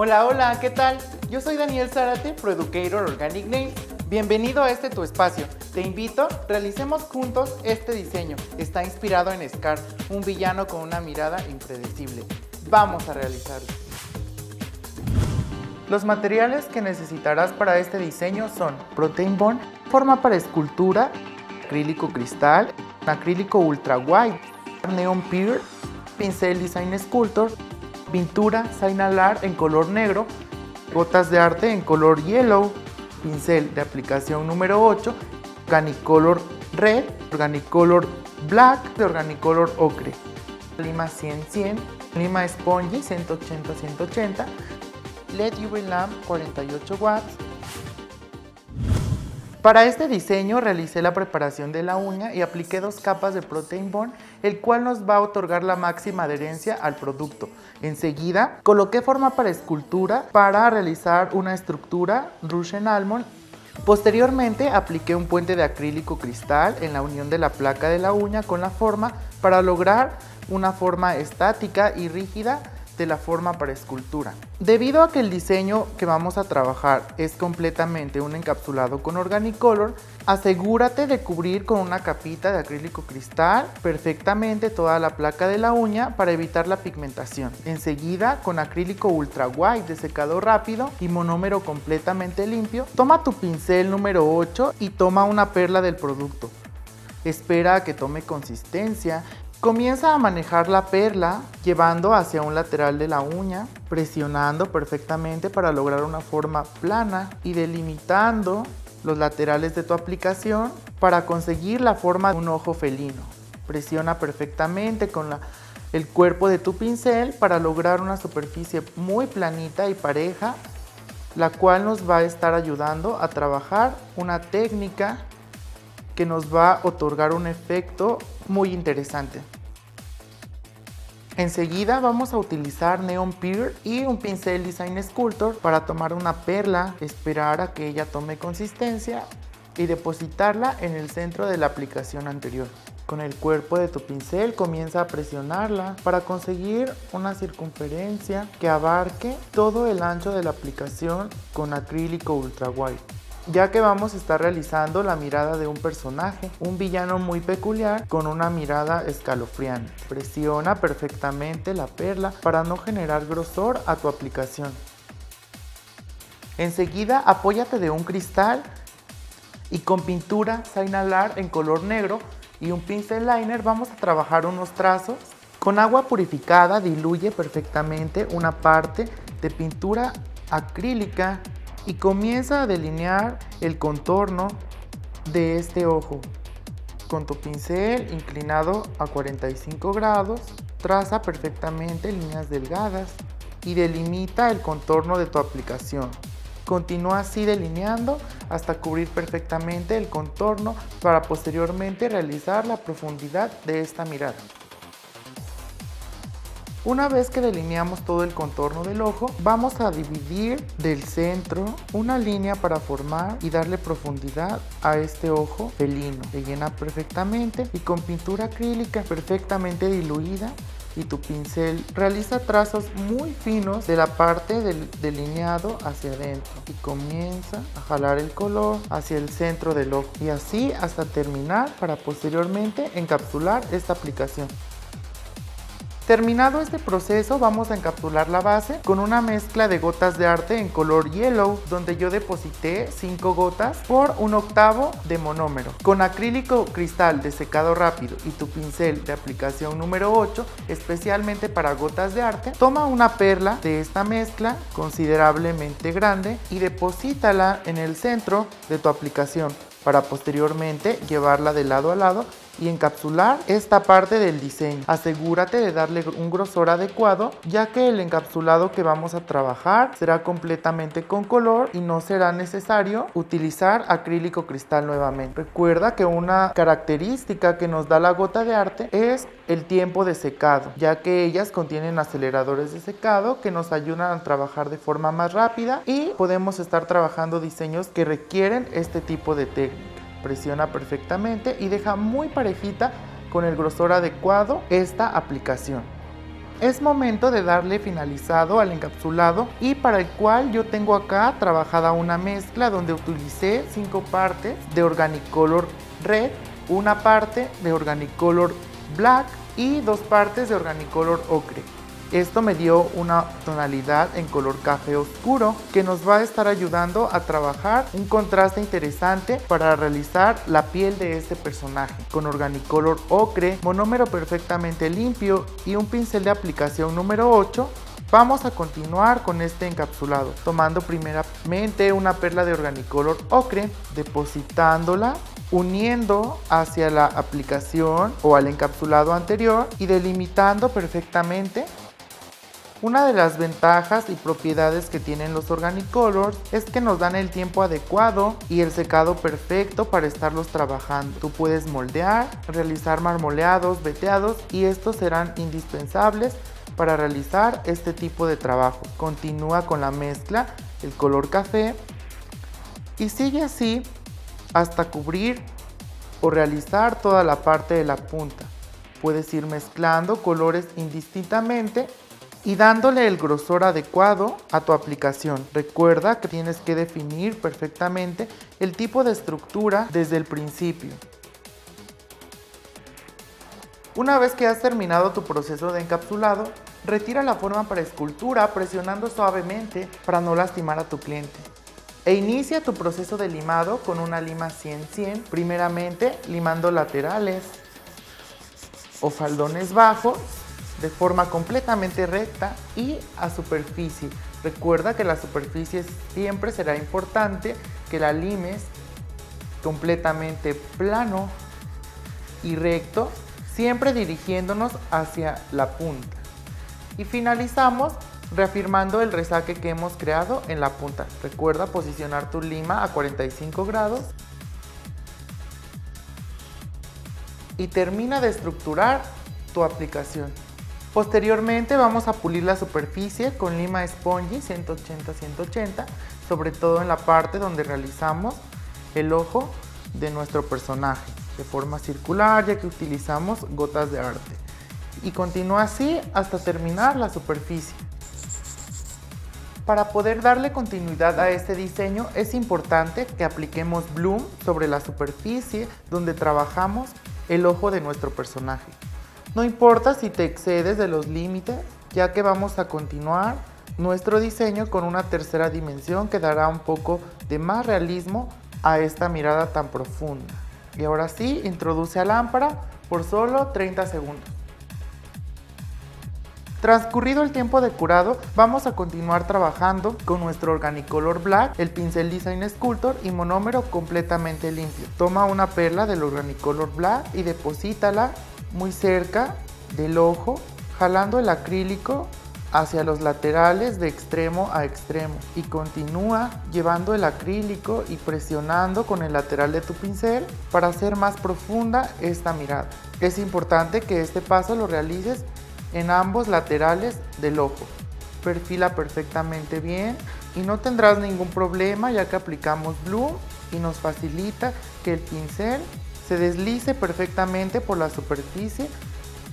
Hola, hola, ¿qué tal? Yo soy Daniel Zárate, Producator Organic Names. Bienvenido a este tu espacio. Te invito, realicemos juntos este diseño. Está inspirado en Scar, un villano con una mirada impredecible. Vamos a realizarlo. Los materiales que necesitarás para este diseño son Protein Bond, forma para escultura, acrílico cristal, acrílico ultra wide, neon pure, pincel design sculptor, pintura Sainalar en color negro, gotas de arte en color yellow, pincel de aplicación número 8, Organicolor Red, Organicolor Black, de Organicolor Ocre, lima 100-100, lima Spongy 180-180, LED UV Lamp 48 watts, para este diseño realicé la preparación de la uña y apliqué dos capas de Protein Bond, el cual nos va a otorgar la máxima adherencia al producto. Enseguida coloqué forma para escultura para realizar una estructura Russian Almond. Posteriormente apliqué un puente de acrílico cristal en la unión de la placa de la uña con la forma para lograr una forma estática y rígida de la forma para escultura. Debido a que el diseño que vamos a trabajar es completamente un encapsulado con Organicolor, asegúrate de cubrir con una capita de acrílico cristal perfectamente toda la placa de la uña para evitar la pigmentación. Enseguida, con acrílico ultra white de secado rápido y monómero completamente limpio, toma tu pincel número 8 y toma una perla del producto. Espera a que tome consistencia Comienza a manejar la perla llevando hacia un lateral de la uña, presionando perfectamente para lograr una forma plana y delimitando los laterales de tu aplicación para conseguir la forma de un ojo felino. Presiona perfectamente con el cuerpo de tu pincel para lograr una superficie muy planita y pareja, la cual nos va a estar ayudando a trabajar una técnica que nos va a otorgar un efecto muy interesante. Enseguida vamos a utilizar Neon Pure y un pincel Design Sculptor para tomar una perla, esperar a que ella tome consistencia y depositarla en el centro de la aplicación anterior. Con el cuerpo de tu pincel comienza a presionarla para conseguir una circunferencia que abarque todo el ancho de la aplicación con acrílico ultra wide ya que vamos a estar realizando la mirada de un personaje, un villano muy peculiar con una mirada escalofriante. Presiona perfectamente la perla para no generar grosor a tu aplicación. Enseguida apóyate de un cristal y con pintura Sainalar en color negro y un pincel liner vamos a trabajar unos trazos. Con agua purificada diluye perfectamente una parte de pintura acrílica y comienza a delinear el contorno de este ojo. Con tu pincel inclinado a 45 grados, traza perfectamente líneas delgadas y delimita el contorno de tu aplicación. Continúa así delineando hasta cubrir perfectamente el contorno para posteriormente realizar la profundidad de esta mirada. Una vez que delineamos todo el contorno del ojo, vamos a dividir del centro una línea para formar y darle profundidad a este ojo felino. Se llena perfectamente y con pintura acrílica perfectamente diluida y tu pincel realiza trazos muy finos de la parte del delineado hacia adentro y comienza a jalar el color hacia el centro del ojo y así hasta terminar para posteriormente encapsular esta aplicación. Terminado este proceso vamos a encapsular la base con una mezcla de gotas de arte en color yellow donde yo deposité 5 gotas por un octavo de monómero. Con acrílico cristal de secado rápido y tu pincel de aplicación número 8 especialmente para gotas de arte, toma una perla de esta mezcla considerablemente grande y deposítala en el centro de tu aplicación para posteriormente llevarla de lado a lado y encapsular esta parte del diseño. Asegúrate de darle un grosor adecuado ya que el encapsulado que vamos a trabajar será completamente con color y no será necesario utilizar acrílico cristal nuevamente. Recuerda que una característica que nos da la gota de arte es el tiempo de secado ya que ellas contienen aceleradores de secado que nos ayudan a trabajar de forma más rápida y podemos estar trabajando diseños que requieren este tipo de técnica presiona perfectamente y deja muy parejita con el grosor adecuado esta aplicación. Es momento de darle finalizado al encapsulado y para el cual yo tengo acá trabajada una mezcla donde utilicé cinco partes de Organicolor Red, una parte de Organicolor Black y dos partes de Organicolor Ocre. Esto me dio una tonalidad en color café oscuro que nos va a estar ayudando a trabajar un contraste interesante para realizar la piel de este personaje. Con Organicolor ocre, monómero perfectamente limpio y un pincel de aplicación número 8 Vamos a continuar con este encapsulado, tomando primeramente una perla de Organicolor ocre, depositándola, uniendo hacia la aplicación o al encapsulado anterior y delimitando perfectamente una de las ventajas y propiedades que tienen los Organicolors es que nos dan el tiempo adecuado y el secado perfecto para estarlos trabajando. Tú puedes moldear, realizar marmoleados, veteados y estos serán indispensables para realizar este tipo de trabajo. Continúa con la mezcla, el color café y sigue así hasta cubrir o realizar toda la parte de la punta. Puedes ir mezclando colores indistintamente y dándole el grosor adecuado a tu aplicación. Recuerda que tienes que definir perfectamente el tipo de estructura desde el principio. Una vez que has terminado tu proceso de encapsulado, retira la forma para escultura presionando suavemente para no lastimar a tu cliente. E inicia tu proceso de limado con una lima 100-100, primeramente limando laterales o faldones bajos de forma completamente recta y a superficie. Recuerda que la superficie siempre será importante que la limes completamente plano y recto, siempre dirigiéndonos hacia la punta. Y finalizamos reafirmando el resaque que hemos creado en la punta. Recuerda posicionar tu lima a 45 grados y termina de estructurar tu aplicación. Posteriormente vamos a pulir la superficie con lima spongy 180-180, sobre todo en la parte donde realizamos el ojo de nuestro personaje, de forma circular ya que utilizamos gotas de arte. Y continúa así hasta terminar la superficie. Para poder darle continuidad a este diseño es importante que apliquemos bloom sobre la superficie donde trabajamos el ojo de nuestro personaje. No importa si te excedes de los límites, ya que vamos a continuar nuestro diseño con una tercera dimensión que dará un poco de más realismo a esta mirada tan profunda. Y ahora sí, introduce a lámpara por solo 30 segundos. Transcurrido el tiempo de curado, vamos a continuar trabajando con nuestro Organicolor Black, el pincel Design Sculptor y monómero completamente limpio. Toma una perla del Organicolor Black y deposítala muy cerca del ojo, jalando el acrílico hacia los laterales de extremo a extremo y continúa llevando el acrílico y presionando con el lateral de tu pincel para hacer más profunda esta mirada. Es importante que este paso lo realices en ambos laterales del ojo. Perfila perfectamente bien y no tendrás ningún problema ya que aplicamos blue y nos facilita que el pincel se deslice perfectamente por la superficie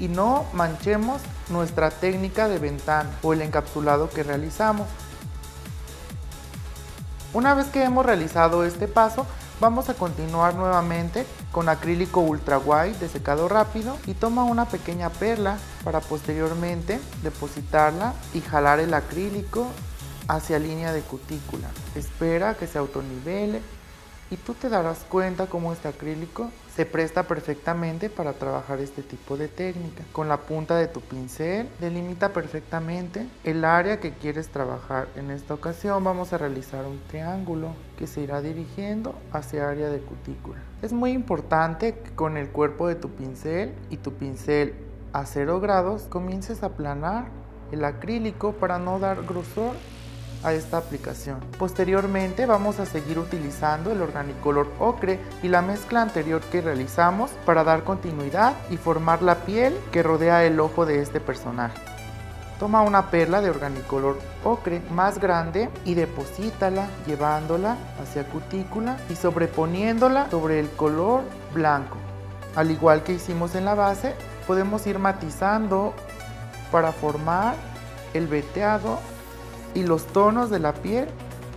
y no manchemos nuestra técnica de ventana o el encapsulado que realizamos. Una vez que hemos realizado este paso, vamos a continuar nuevamente con acrílico ultra wide de secado rápido y toma una pequeña perla para posteriormente depositarla y jalar el acrílico hacia línea de cutícula. Espera que se autonivele y tú te darás cuenta cómo este acrílico se presta perfectamente para trabajar este tipo de técnica. Con la punta de tu pincel delimita perfectamente el área que quieres trabajar. En esta ocasión vamos a realizar un triángulo que se irá dirigiendo hacia área de cutícula. Es muy importante que con el cuerpo de tu pincel y tu pincel a 0 grados comiences a aplanar el acrílico para no dar grosor a esta aplicación. Posteriormente vamos a seguir utilizando el Organicolor ocre y la mezcla anterior que realizamos para dar continuidad y formar la piel que rodea el ojo de este personaje. Toma una perla de Organicolor ocre más grande y deposítala llevándola hacia cutícula y sobreponiéndola sobre el color blanco. Al igual que hicimos en la base, podemos ir matizando para formar el veteado y los tonos de la piel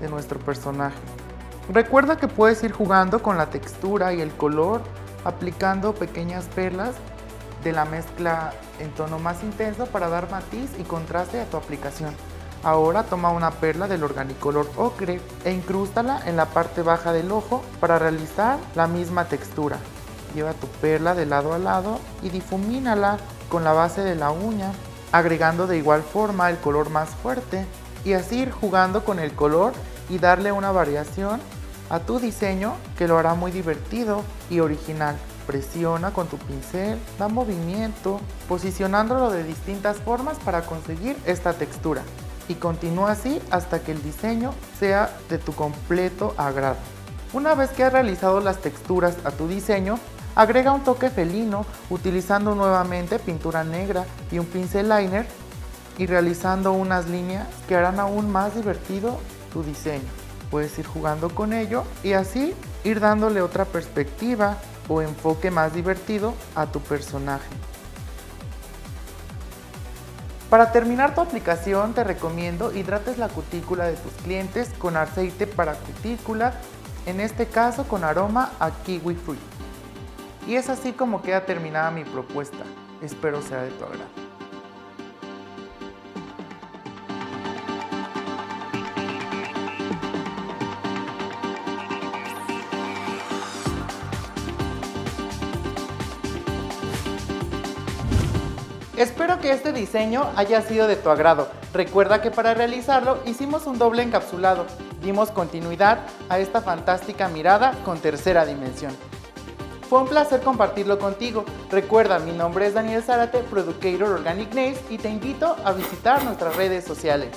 de nuestro personaje. Recuerda que puedes ir jugando con la textura y el color aplicando pequeñas perlas de la mezcla en tono más intenso para dar matiz y contraste a tu aplicación. Ahora toma una perla del Organicolor Ocre e incrústala en la parte baja del ojo para realizar la misma textura. Lleva tu perla de lado a lado y difumínala con la base de la uña, agregando de igual forma el color más fuerte y así ir jugando con el color y darle una variación a tu diseño que lo hará muy divertido y original. Presiona con tu pincel, da movimiento, posicionándolo de distintas formas para conseguir esta textura. Y continúa así hasta que el diseño sea de tu completo agrado. Una vez que has realizado las texturas a tu diseño, agrega un toque felino utilizando nuevamente pintura negra y un pincel liner y realizando unas líneas que harán aún más divertido tu diseño. Puedes ir jugando con ello y así ir dándole otra perspectiva o enfoque más divertido a tu personaje. Para terminar tu aplicación te recomiendo hidrates la cutícula de tus clientes con aceite para cutícula, en este caso con aroma a kiwi fruit. Y es así como queda terminada mi propuesta. Espero sea de tu agrado. Que este diseño haya sido de tu agrado. Recuerda que para realizarlo hicimos un doble encapsulado. Dimos continuidad a esta fantástica mirada con tercera dimensión. Fue un placer compartirlo contigo. Recuerda, mi nombre es Daniel Zárate, Producator Organic Nails y te invito a visitar nuestras redes sociales.